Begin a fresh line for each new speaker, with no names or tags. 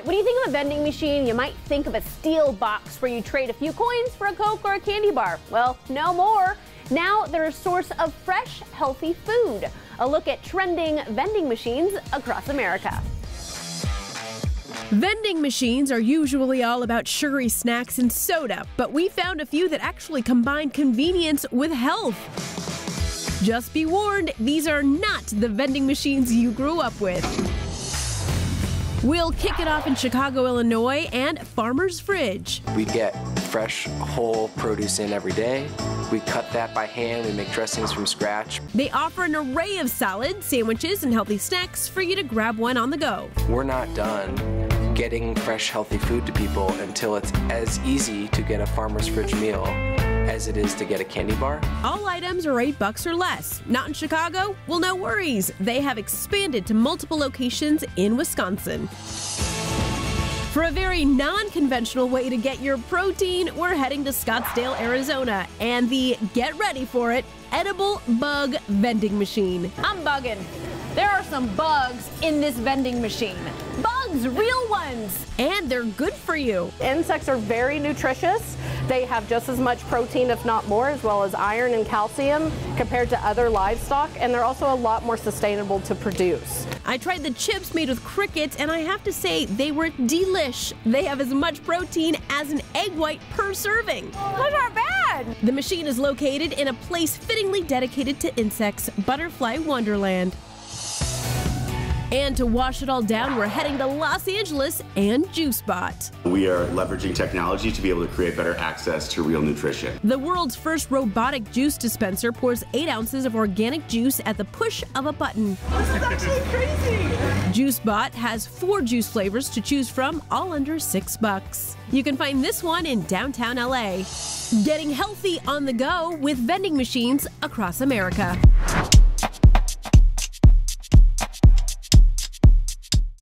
right, when you think of a vending machine, you might think of a steel box where you trade a few coins for a Coke or a candy bar. Well, no more. Now they're a source of fresh, healthy food. A look at trending vending machines across America.
Vending machines are usually all about sugary snacks and soda, but we found a few that actually combine convenience with health. Just be warned, these are not the vending machines you grew up with. We'll kick it off in Chicago, Illinois, and Farmer's Fridge.
We get fresh, whole produce in every day. We cut that by hand. We make dressings from scratch.
They offer an array of salads, sandwiches, and healthy snacks for you to grab one on the go.
We're not done getting fresh, healthy food to people until it's as easy to get a farmer's fridge meal as it is to get a candy bar.
All items are 8 bucks or less. Not in Chicago? Well, no worries. They have expanded to multiple locations in Wisconsin. For a very non conventional way to get your protein, we're heading to Scottsdale, Arizona, and the get ready for it edible bug vending machine.
I'm bugging. There are some bugs in this vending machine. Bugs, real ones.
And they're good for you.
Insects are very nutritious. They have just as much protein, if not more, as well as iron and calcium compared to other livestock, and they're also a lot more sustainable to produce.
I tried the chips made with crickets, and I have to say they were delish. They have as much protein as an egg white per serving.
Those aren't bad.
The machine is located in a place fittingly dedicated to insects, Butterfly Wonderland. And to wash it all down, we're heading to Los Angeles and JuiceBot.
We are leveraging technology to be able to create better access to real nutrition.
The world's first robotic juice dispenser pours eight ounces of organic juice at the push of a button.
This is actually crazy.
JuiceBot has four juice flavors to choose from, all under six bucks. You can find this one in downtown LA. Getting healthy on the go with vending machines across America.